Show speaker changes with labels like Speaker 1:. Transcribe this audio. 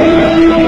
Speaker 1: Amen.